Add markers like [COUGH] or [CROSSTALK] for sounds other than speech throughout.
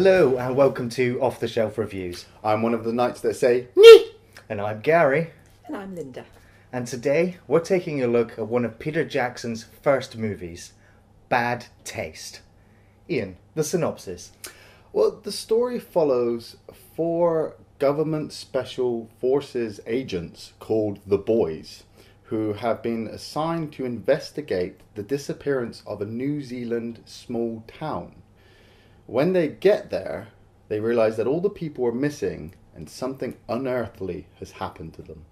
Hello and welcome to Off the Shelf Reviews. I'm one of the knights that say, Nee! And I'm Gary, And I'm Linda. and today we're taking a look at one of Peter Jackson's first movies, Bad Taste. Iain, the synopsis. Well, the story follows four government special forces agents called the Boys, who have been assigned to investigate the disappearance of a New Zealand small town. When they get there, they realize that all the people are missing and something unearthly has happened to them.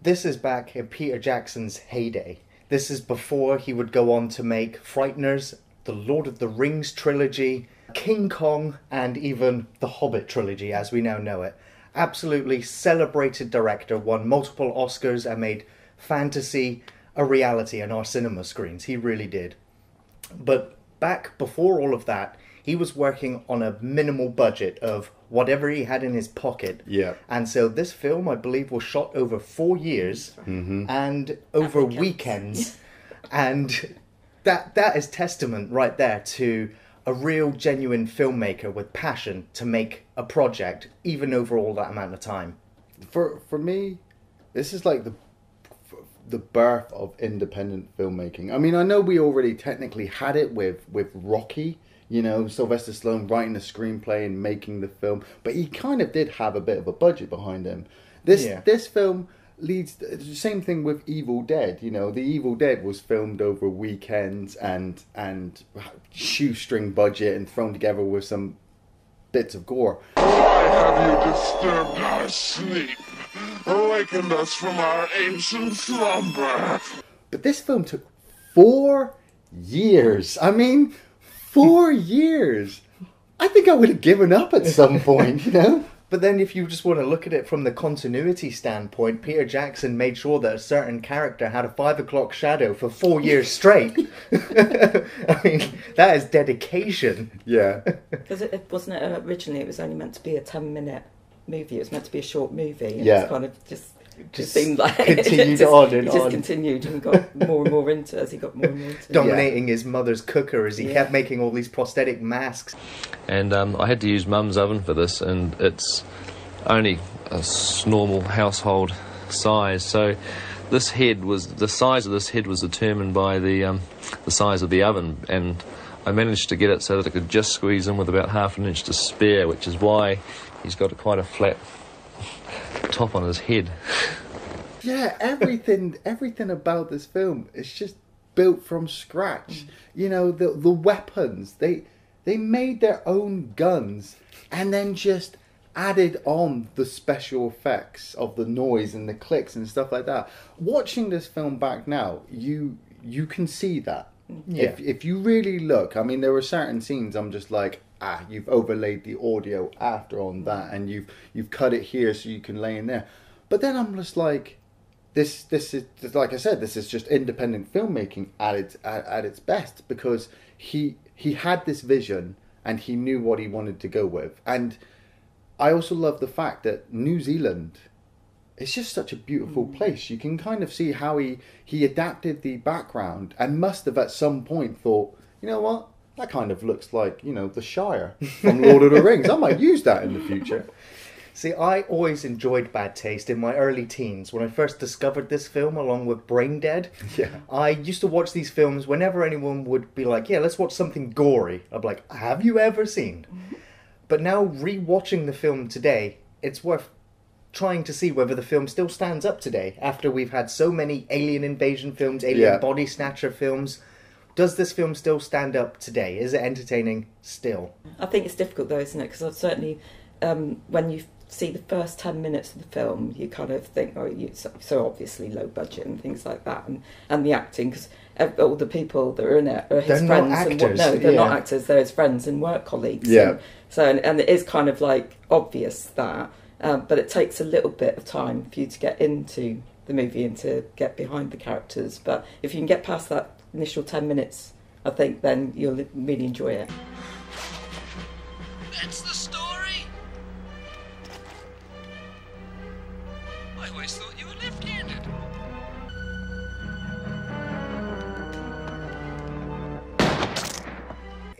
This is back in Peter Jackson's heyday. This is before he would go on to make Frighteners, the Lord of the Rings trilogy, King Kong, and even the Hobbit trilogy as we now know it. Absolutely celebrated director, won multiple Oscars and made fantasy a reality on our cinema screens. He really did. But back before all of that, he was working on a minimal budget of whatever he had in his pocket. Yeah. And so this film, I believe, was shot over four years mm-hmm. and over weekends. weekends. [LAUGHS] and that that is testament right there to a real genuine filmmaker with passion to make a project even over all that amount of time. for for me, this is like the the birth of independent filmmaking. I mean, I know we already technically had it with with Rocky. You know, Sylvester Stallone writing the screenplay and making the film, but he kind of did have a bit of a budget behind him. This Yeah. this film leads the same thing with Evil Dead. You know, the Evil Dead was filmed over weekends and and shoestring budget and thrown together with some bits of gore. Why have you disturbed our sleep? Awakened us from our ancient slumber. But this film took four years. I mean, four years. I think I would have given up at some point, you know? [LAUGHS] But then, if you just want to look at it from the continuity standpoint, Peter Jackson made sure that a certain character had a five o'clock shadow for four years straight. [LAUGHS] I mean, that is dedication. Yeah. [LAUGHS] Because it, it wasn't it originally, it was only meant to be a 10 minute movie. It was meant to be a short movie. And Yeah. It's kind of just. Just Just seemed like [LAUGHS] continued it just, on and it just on. continued and got more and more into it as he got more and more into it. Dominating his mother's cooker as he Yeah. kept making all these prosthetic masks. and um, I had to use mum's oven for this, and it's only a normal household size. So this head was the size of this head was determined by the um, the size of the oven, and I managed to get it so that it could just squeeze in with about half an inch to spare, which is why he's got a quite a flat [LAUGHS] top on his head. Yeah, everything [LAUGHS] everything about this film is just built from scratch. You know, the the weapons, they they made their own guns and then just added on the special effects of the noise and the clicks and stuff like that. Watching this film back now, you you can see that. If if you really look, I mean there were certain scenes I'm just like ah, you've overlaid the audio after on that and you've you've cut it here so you can lay in there. But then I'm just like this this is like I said, this is just independent filmmaking at its at, at its best because he he had this vision and he knew what he wanted to go with. And I also love the fact that New Zealand it's just such a beautiful mm. place. You can kind of see how he he adapted the background and must have at some point thought, you know what? That kind of looks like, you know, the Shire from [LAUGHS] Lord of the Rings. I might use that in the future. [LAUGHS] See, I always enjoyed Bad Taste in my early teens. When I first discovered this film along with Brain Dead, [LAUGHS] Yeah. I used to watch these films whenever anyone would be like, Yeah, let's watch something gory. I'd be like, Have you ever seen? Mm-hmm. But now, re-watching the film today, it's worth trying to see whether the film still stands up today after we've had so many alien invasion films, alien Yeah. body snatcher films. Does this film still stand up today? Is it entertaining still? I think it's difficult though, isn't it? Because I've certainly, um, when you see the first 10 minutes of the film, you kind of think, oh, you, so, so obviously low budget and things like that. And, and the acting, because all the people that are in it are his They're friends. and actors, what, no, they're not actors, they're his friends and work colleagues. Yeah. And, so, and, and it is kind of like obvious that, um, but it takes a little bit of time for you to get into the movie and to get behind the characters. But if you can get past that initial 10 minutes, I think then you'll really enjoy it. That's the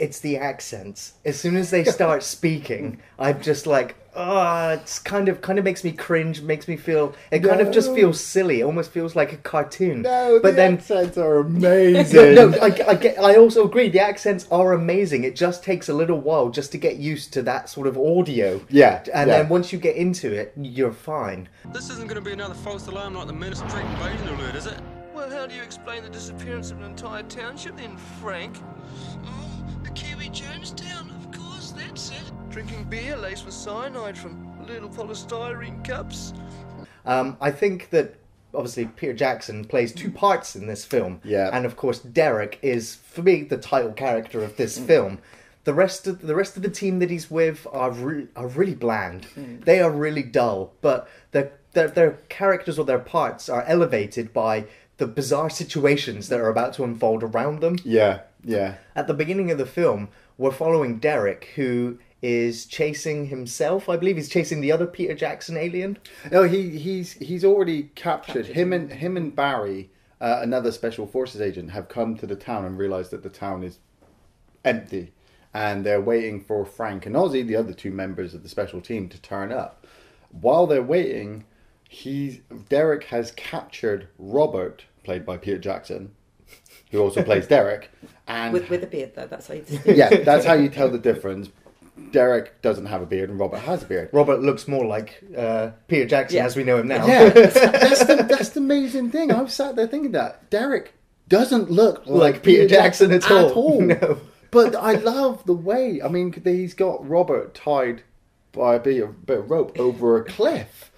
it's the accents. As soon as they [LAUGHS] start speaking, I'm just like, oh, it's kind of kind of makes me cringe, makes me feel. It kind of just feels silly. It almost feels like a cartoon. No, but the then accents are amazing. [LAUGHS] no, no, I, I get. I also agree. The accents are amazing. It just takes a little while just to get used to that sort of audio. Yeah, and yeah. then once you get into it, you're fine. This isn't going to be another false alarm like the Menace Street invasion alert, is it? Well, how do you explain the disappearance of an entire township then, Frank? The Kiwi Jonestown, of course, that's it. Drinking beer laced with cyanide from little polystyrene cups? Um, I think that obviously Peter Jackson plays two parts in this film. Yeah. and of course Derek is for me the title character of this film. The rest of the rest of the team that he's with are re- are really bland. They are really dull, but their, their their characters or their parts are elevated by the bizarre situations that are about to unfold around them. Yeah, yeah. At the beginning of the film, we're following Derek, who is chasing himself. I believe he's chasing the other Peter Jackson alien. No, he he's he's already captured him and him and Barry, uh, another special forces agent, have come to the town and realised that the town is empty, and they're waiting for Frank and Ozzy, the other two members of the special team, to turn up. While they're waiting, he's Derek has captured Robert, played by Peter Jackson, who also plays Derek, and With, with a beard, though, that's how you [LAUGHS] distinguish. yeah, that's how you tell the difference. Derek doesn't have a beard and Robert has a beard. Robert looks more like uh, Peter Jackson Yeah. as we know him now. Yeah, that's, [LAUGHS] that's the that's the amazing thing. I was sat there thinking that Derek doesn't look like, Like Peter Jackson at all. [LAUGHS] No. But I love the way. I mean, he's got Robert tied by a bit of, bit of rope over a cliff,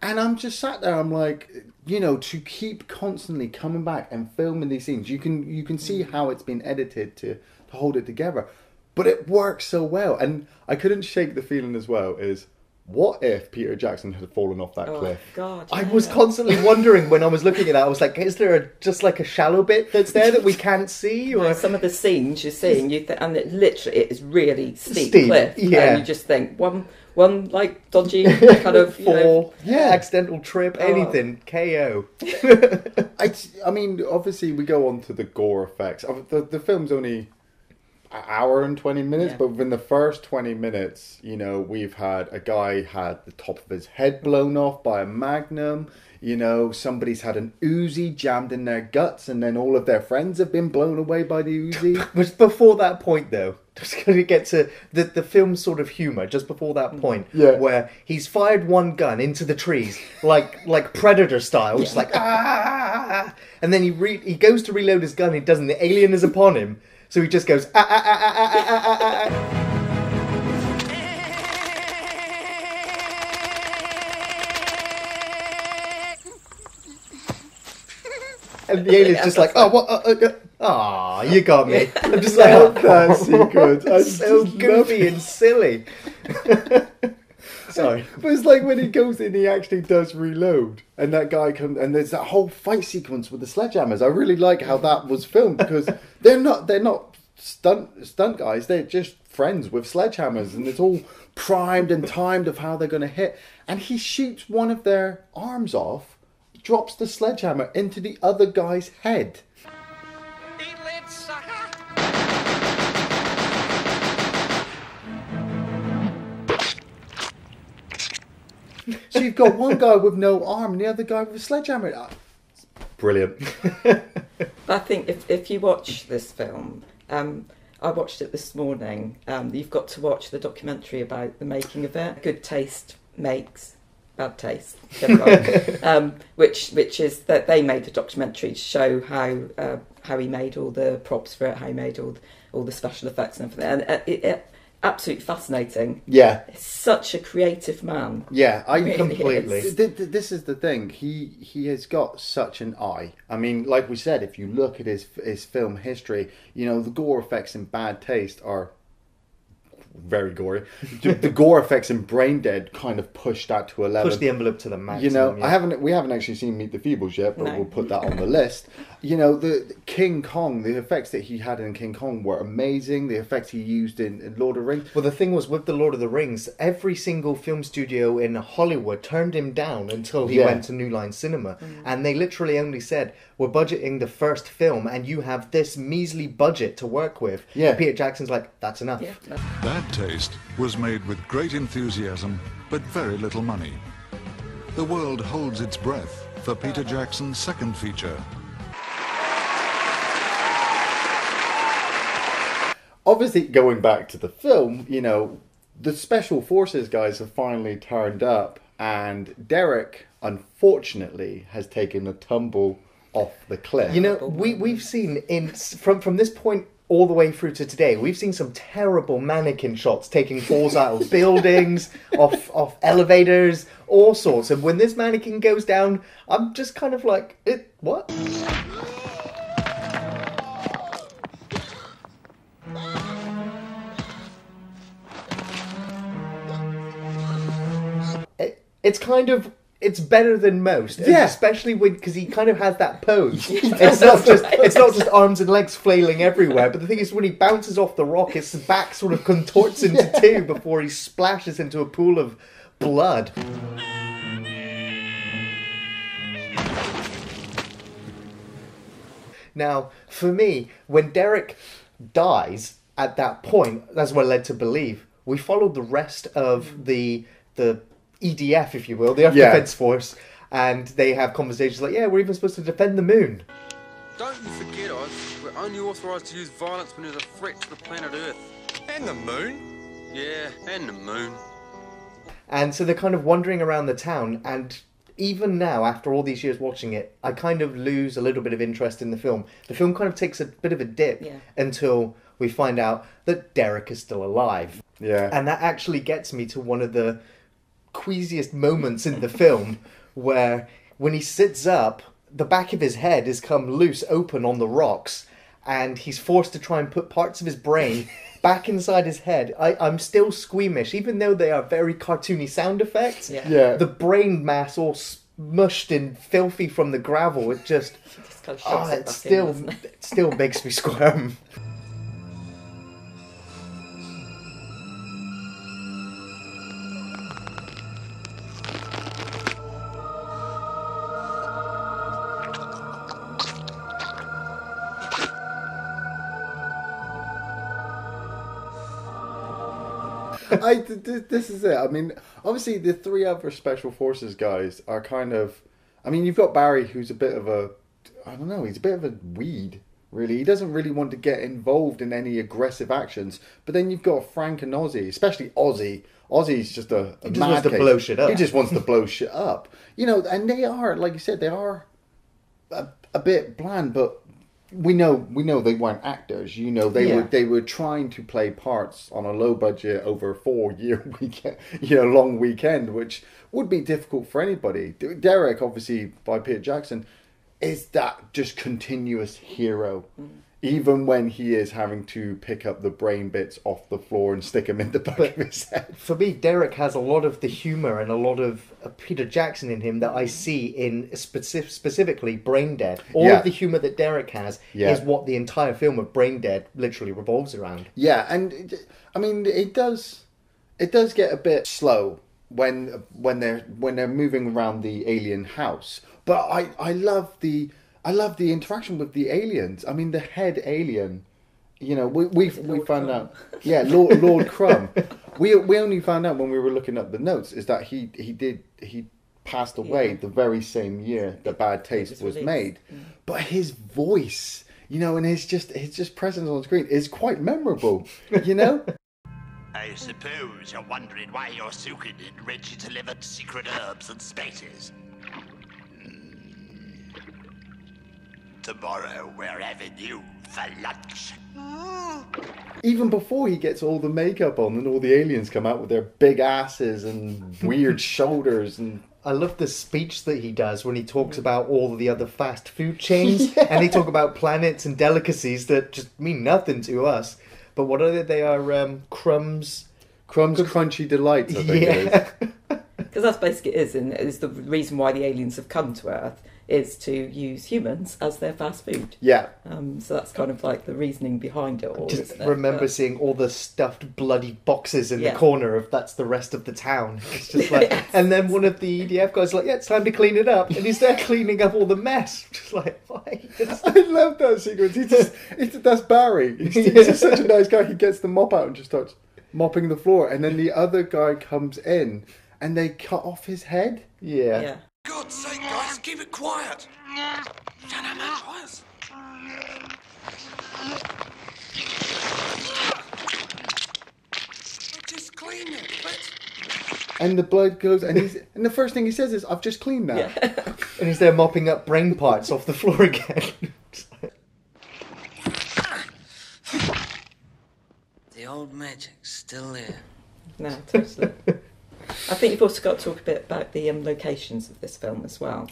and I'm just sat there. I'm like, you know, to keep constantly coming back and filming these scenes. You can you can see mm. how it's been edited to to hold it together, but it works so well. And I couldn't shake the feeling as well. Is what if Peter Jackson had fallen off that Oh, cliff? God. I was constantly wondering when I was looking at that. I was like, is there a, just like a shallow bit that's there that we [LAUGHS] can't see? Or Some of the scenes you're seeing, you th- and it literally it is really steep, Steep, cliff. yeah. And you just think one, one like dodgy [LAUGHS] kind of know, fall, Yeah. accidental trip, Oh. anything, KO. [LAUGHS] I, I mean, obviously, we go on to the gore effects. The, the film's only hour and 20 minutes, Yeah. but within the first 20 minutes, you know, we've had a guy had the top of his head blown off by a magnum. You know, somebody's had an Uzi jammed in their guts, and then all of their friends have been blown away by the Uzi. [LAUGHS] But before that point, though, [LAUGHS] just going to get to the, the film's sort of humour. Just before that point, Yeah. where he's fired one gun into the trees, like like Predator style, just like ah, and then he re- he goes to reload his gun, he doesn't. The alien is upon him, so he just goes ah ah ah ah ah ah ah. ah. And the alien's just like, oh, what? Uh, uh, uh, Aw, you got me. I'm just like, Love that sequence. I so just goofy and silly. [LAUGHS] Sorry. But it's like when he goes in, he actually does reload, and that guy comes, and there's that whole fight sequence with the sledgehammers. I really like how that was filmed because they're not they're not stunt stunt guys. They're just friends with sledgehammers, and it's all primed and timed of how they're going to hit. And he shoots one of their arms off, drops the sledgehammer into the other guy's head. Eat lead, sucker! So you've got one guy with no arm, and the other guy with a sledgehammer. It's Brilliant. [LAUGHS] I think if, if you watch this film, um, I watched it this morning. Um, you've got to watch the documentary about the making of it. Good taste makes bad taste. Get it right. [LAUGHS] um, which which is that they made a documentary to show how uh, how he made all the props for it, how he made all the, all the special effects and everything, and uh, it, it, absolutely fascinating. Yeah, He's such a creative man. Yeah, I Really completely. is. Th- th- This is the thing. He he has got such an eye. I mean, like we said, if you look at his his film history, you know the gore effects in Bad Taste are very gory. the, the gore effects in Brain Dead kind of pushed that to eleven. Push the envelope to the maximum. You know, yeah. I haven't. We haven't actually seen Meet the Feebles yet, but No. we'll put that on the list. You know, the, the King Kong, the effects that he had in King Kong were amazing. The effects he used in, in Lord of the Rings. Well, the thing was with the Lord of the Rings, every single film studio in Hollywood turned him down until he Yeah. went to New Line Cinema, mm. and they literally only said, "We're budgeting the first film, and you have this measly budget to work with." Yeah. And Peter Jackson's like, "That's enough." Yeah. Bad Taste was made with great enthusiasm, but very little money. The world holds its breath for Peter Jackson's second feature. Obviously, going back to the film, you know, the special forces guys have finally turned up, and Derek, unfortunately, has taken a tumble off the cliff. You know, we we've seen in from from this point all the way through to today, we've seen some terrible mannequin shots taking falls out of [LAUGHS] buildings, off off elevators, all sorts. And when this mannequin goes down, I'm just kind of like, it what? It, it's kind of it's better than most, Yeah. especially when because he kind of has that pose. [LAUGHS] it's not just it's not just arms and legs flailing everywhere, but the thing is when he bounces off the rock, his back sort of contorts into two before he splashes into a pool of blood. Now, for me, when Derek dies at that point, as we're led to believe, we followed the rest of the the EDF, if you will, the Earth Yeah. Defense Force, and they have conversations like, "Yeah, we're even supposed to defend the moon." Don't you forget, Oz, we're only authorised to use violence when there's a threat to the planet Earth. And the moon. Yeah, and the moon. And so they're kind of wandering around the town, and even now, after all these years watching it, I kind of lose a little bit of interest in the film. The film kind of takes a bit of a dip Yeah. until we find out that Derek is still alive. Yeah. And that actually gets me to one of the queasiest moments in the film where when he sits up, the back of his head has come loose open on the rocks and he's forced to try and put parts of his brain [LAUGHS] back inside his head. I, I'm still squeamish, even though they are very cartoony sound effects. Yeah. Yeah. The brain mass all smushed and filthy from the gravel, it just [LAUGHS] Just kind of oh, shoves it it back still in, doesn't it? it still makes me squirm. [LAUGHS] I, th- th- this is it. I mean, obviously, the three other special forces guys are kind of. I mean, you've got Barry, who's a bit of a. I don't know. He's a bit of a weed. Really, he doesn't really want to get involved in any aggressive actions. But then you've got Frank and Ozzy, especially Ozzy. Ozzy's just a, a He just wants to blow shit up. He just wants to blow shit up. You know, and they are, like you said, they are a, a bit bland, but we know we know they weren't actors. You know, they Yeah. were they were trying to play parts on a low budget over a four year [LAUGHS] weekend, you know, long weekend, which would be difficult for anybody. Derek, obviously by Peter Jackson, is that just continuous hero. Mm. Even when he is having to pick up the brain bits off the floor and stick them in the back of his head. For me, Derek has a lot of the humor and a lot of uh, Peter Jackson in him that I see in specific, specifically Brain Dead. All Yeah. of the humor that Derek has Yeah. is what the entire film of Brain Dead literally revolves around. Yeah, and it- I mean it does it does get a bit slow when when they're when they're moving around the alien house. But I I love the I love the interaction with the aliens. I mean the head alien you know, we we we Lord found Crumb? out. Yeah, Lord Lord Crumb. [LAUGHS] We we only found out when we were looking up the notes is that he he did he passed away Yeah. the very same year the Bad Taste was was, released. made. Mm. But his voice, you know, and his just his just presence on screen is quite memorable. You know. [LAUGHS] I suppose you're wondering why you're soaking in Reggie delivered secret herbs and spices. Tomorrow we're having you for lunch. even before he gets all the makeup on and all the aliens come out with their big asses and weird [LAUGHS] shoulders and I love the speech that he does when he talks about all the other fast food chains [LAUGHS] and they talk about planets and delicacies that just mean nothing to us. But what are they? They are um, crumbs. Crumbs Crunchy Delights, I think it is. Yeah. [LAUGHS] Because that's basically it is, and is the reason why the aliens have come to Earth is to use humans as their fast food. Yeah. Um, so that's kind of like the reasoning behind it all. Just it? remember But- seeing all the stuffed bloody boxes in Yeah. the corner of that's the rest of the town. [LAUGHS] It's just like, [LAUGHS] and then one of the EDF guys like, yeah, it's time to clean it up, and he's there cleaning up all the mess. [LAUGHS] Just like, why? I love that sequence. He just, it's, that's Barry. He's, he's just such a nice guy. He gets the mop out and just starts mopping the floor. And then the other guy comes in and they cut off his head. yeah. yeah. God's sake, guys, keep it quiet. Shut up, man, quiet. I just cleaned it, but And the blood goes, and he's, and the first thing he says is, "I've just cleaned that." [LAUGHS] And he's there mopping up brain parts off the floor again. [LAUGHS] the old magic's still there. No, totally. [LAUGHS] I think you've also got to talk a bit about the um, locations of this film as well,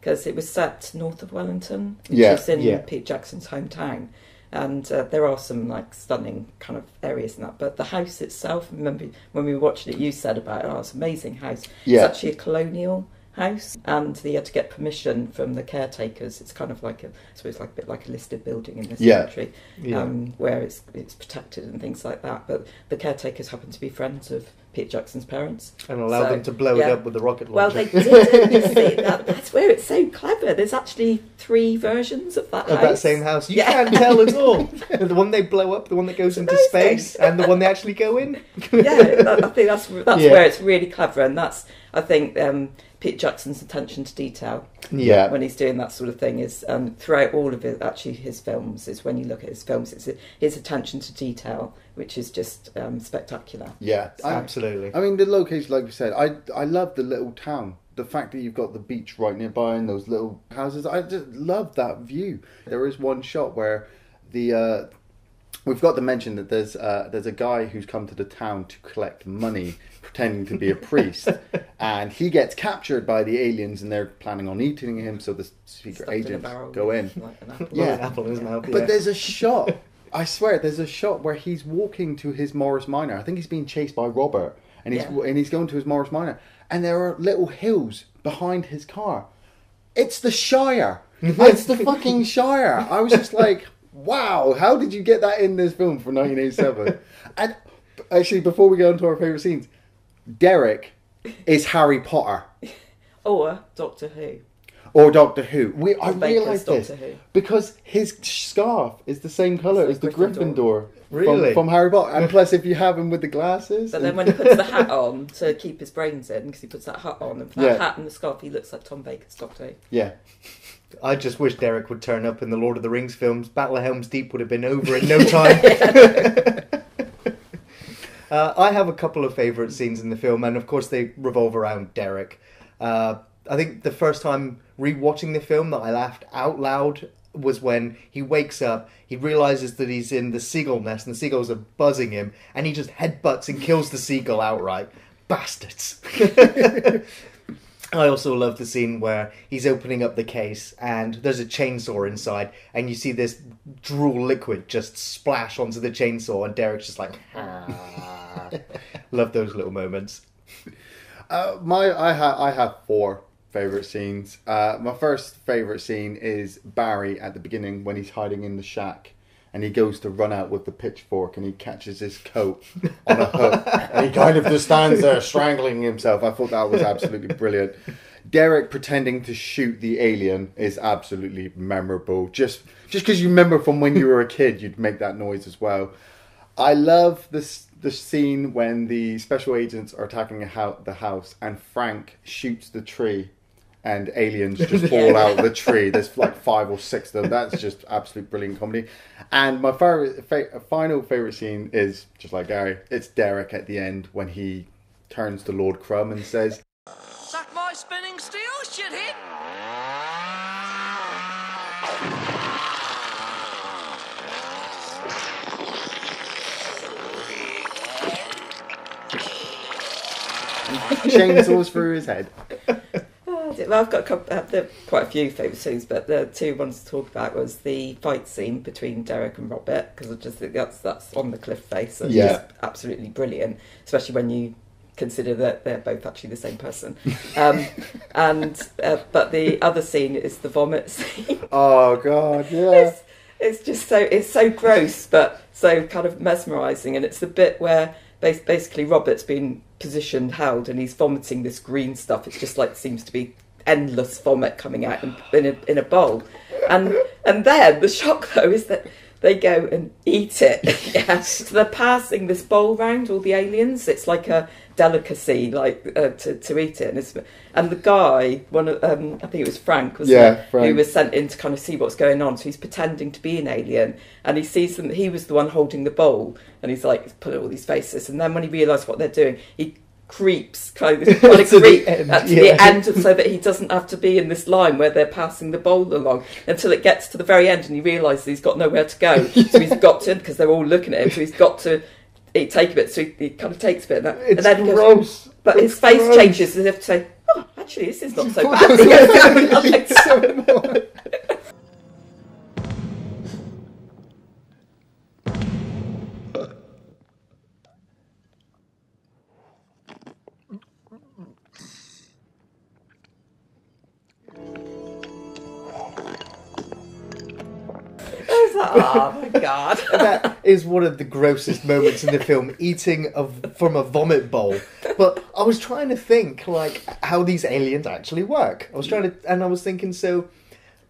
because it was set north of Wellington, which Yeah, is in yeah. Pete Jackson's hometown, and uh, there are some like stunning kind of areas in that. But the house itself, remember when we were watching it, you said about oh, it's an amazing house. Yeah. It's actually a colonial house, and they had to get permission from the caretakers. It's kind of like a, so it's like a bit like a listed building in this Yeah. country, Yeah. um, where it's it's protected and things like that. But the caretakers happen to be friends of Peter Jackson's parents, and allow So, them to blow yeah. it up with the rocket Well, launcher. they didn't. See, that, that's where it's so clever. There's actually three versions of that of house. that same house. You Yeah. can't tell at all. [LAUGHS] The one they blow up, the one that goes into amazing. space, and the one they actually go in. [LAUGHS] yeah, that, I think that's that's Yeah. where it's really clever, and that's I think um, Pete Jackson's attention to detail Yeah. when he's doing that sort of thing is um, throughout all of it. Actually, his films is when you look at his films, it's his attention to detail, which is just um, spectacular. Yeah, I- Absolutely. I mean, the location, like we said, I I love the little town. The fact that you've got the beach right nearby and those little houses, I just love that view. There is one shot where the uh, we've got to mention that there's uh, there's a guy who's come to the town to collect money, pretending to be a priest, [LAUGHS] and he gets captured by the aliens, and they're planning on eating him. So the secret Stuffed agents go in. [LAUGHS] like, an apple. Blow Yeah. an apple in his mouth. But yeah. there's a shot. [LAUGHS] I swear, there's a shot where he's walking to his Morris Minor. I think he's being chased by Robert, and he's Yeah. and he's going to his Morris Minor, and there are little hills behind his car. It's the Shire. it's the fucking Shire. I was just like, wow, how did you get that in this film from 1987? [LAUGHS] and actually, before we go into our favorite scenes, Derek is Harry Potter. [LAUGHS] Or Doctor Who. Or Doctor Who. We, I Or realised this Who. because his scarf is the same colour as the Gryffindor. Gryffindor. Really? From, from Harry Potter. And [LAUGHS] plus, if you have him with the glasses. But then when he puts the hat on to keep his brains in, because he puts that hat on, and that Yeah. hat and the scarf, he looks like Tom Baker's Doctor Who. Yeah. I just wish Derek would turn up in the Lord of the Rings films. Battle of Helm's Deep would have been over in no [LAUGHS] time. [LAUGHS] uh, I have a couple of favourite scenes in the film, and of course they revolve around Derek. Uh, I think the first time rewatching the film that I laughed out loud was when he wakes up, he realizes that he's in the seagull nest, and the seagulls are buzzing him, and he just headbutts and kills the seagull outright. Bastards. [LAUGHS] I also love the scene where he's opening up the case and there's a chainsaw inside, and you see this drool liquid just splash onto the chainsaw, and Derek's just like, "Ah." [LAUGHS] love those little moments. Uh, my I have I have four favorite scenes. Uh, my first favorite scene is Barry at the beginning when he's hiding in the shack. And he goes to run out with the pitchfork and he catches his coat on a hook. and he kind of just stands there strangling himself. I thought that was absolutely brilliant. Derek pretending to shoot the alien is absolutely memorable. Just just because you remember from when you were a kid, you'd make that noise as well. I love this the scene when the special agents are attacking a hou- the house and Frank shoots the tree and aliens [LAUGHS] just fall out of the tree. There's like [LAUGHS] five or six of them. That's just absolute brilliant comedy. And my favorite, fa- final favorite scene is just like Gary. It's Derek at the end when he turns to Lord Crumb and says, Suck my spinning steel, shithead! chainsaws through his head. [LAUGHS] Well, I've got a couple, uh, quite a few favourite scenes, but the two ones to talk about was the fight scene between Derek and Robert because I just think that's that's on the cliff face and Yeah. it's absolutely brilliant, especially when you consider that they're both actually the same person. Um, [LAUGHS] and uh, but the other scene is the vomit scene. [LAUGHS] Oh god, yeah. it's, it's just so it's so gross, but so kind of mesmerising, and it's the bit where basically Robert's been positioned, held, and he's vomiting this green stuff. It's just like seems to be endless vomit coming out in, in a in a bowl, and and then the shock [LAUGHS] though is that. They go and eat it. [LAUGHS] yes. So they're passing this bowl round all the aliens. It's like a delicacy, like uh, to to eat it. And, and the guy, one of um, I think it was Frank, was Yeah, Frank. who was sent in to kind of see what's going on. So he's pretending to be an alien, and he sees them. He was the one holding the bowl, and he's like put all these faces. And then when he realised what they're doing, he creeps kind of, [LAUGHS] kind of To the end, uh, to yeah. the end, so that he doesn't have to be in this line where they're passing the bowl along until it gets to the very end, and he realises he's got nowhere to go. [LAUGHS] So he's got to because they're all looking at him. So he's got to. He take a bit, so he, he kind of takes a bit, and, that, and then he goes, but It's his face gross. changes as if to say, "Oh, actually, this is not so [LAUGHS] bad." Was [LAUGHS] like, oh my god. that is one of the grossest moments in the film, eating of from a vomit bowl. But I was trying to think like how these aliens actually work. I was trying to, and I was thinking so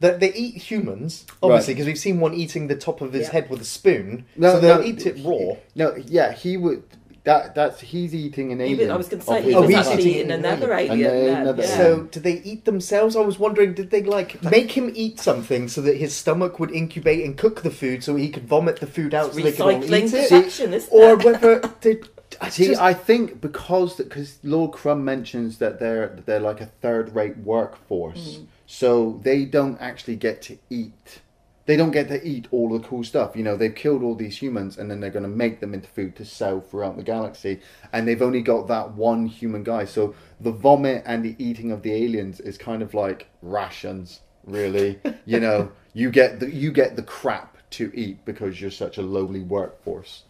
that they eat humans, obviously, Right. because we've seen one eating the top of his Yeah. head with a spoon. No, so they'll no, eat it raw. No, yeah, he would. That that's he's eating an He alien. I was going to say he his Oh, was he's actually eating eating another alien. alien. And then then, another- yeah. So do they eat themselves? I was wondering, did they like make him eat something so that his stomach would incubate and cook the food so he could vomit the food out so they could all eat it? perfection, Or it? whether [LAUGHS] they. I See, just- I think because because Lord Crumb mentions that they're they're like a third rate workforce, Mm. so they don't actually get to eat. They don't get to eat all the cool stuff. You know, they've killed all these humans, and then they're going to make them into food to sell throughout the galaxy. And they've only got that one human guy. So the vomit and the eating of the aliens is kind of like rations, really. [LAUGHS] you know, you get the you get the crap to eat because you're such a lowly workforce.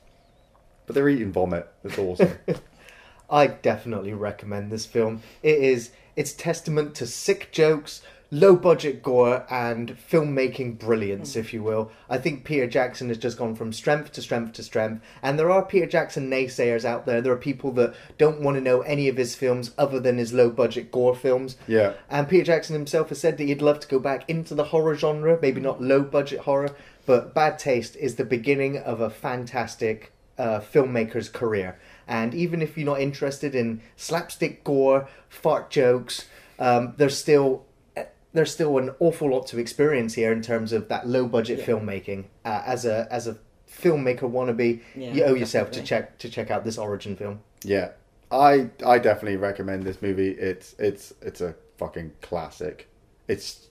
But they're eating vomit. It's awesome. [LAUGHS] I definitely recommend this film. It is it's testament to sick jokes, low budget gore, and filmmaking brilliance, if you will. I think Peter Jackson has just gone from strength to strength to strength, and there are Peter Jackson naysayers out there. There are people that don't want to know any of his films other than his low budget gore films. Yeah. And Peter Jackson himself has said that he'd love to go back into the horror genre, maybe not low budget horror, but Bad Taste is the beginning of a fantastic uh, filmmaker's career. And even if you're not interested in slapstick gore, fart jokes, um, there's still there's still an awful lot to experience here in terms of that low budget filmmaking. Uh, as a as a filmmaker wannabe, Yeah, you owe yourself to check to check out this origin film. Yeah, I I definitely recommend this movie. It's it's it's a fucking classic. It's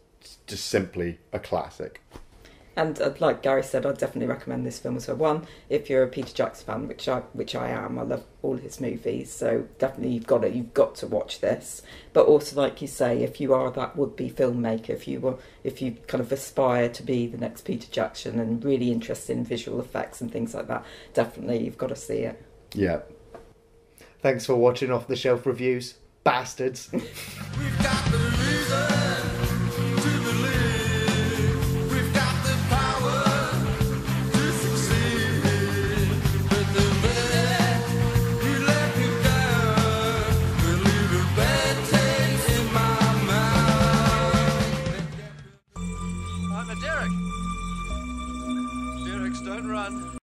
just simply a classic. And uh, like Gary said, I'd definitely recommend this film as well. One, if you're a Peter Jackson fan, which I which I am, I love all his movies, so definitely you've got to you've got to watch this. But also, like you say, if you are that would be filmmaker, if you were if you kind of aspire to be the next Peter Jackson and really interested in visual effects and things like that, definitely you've got to see it. Yeah. Thanks for watching Off the Shelf Reviews, bastards. [LAUGHS] We've got the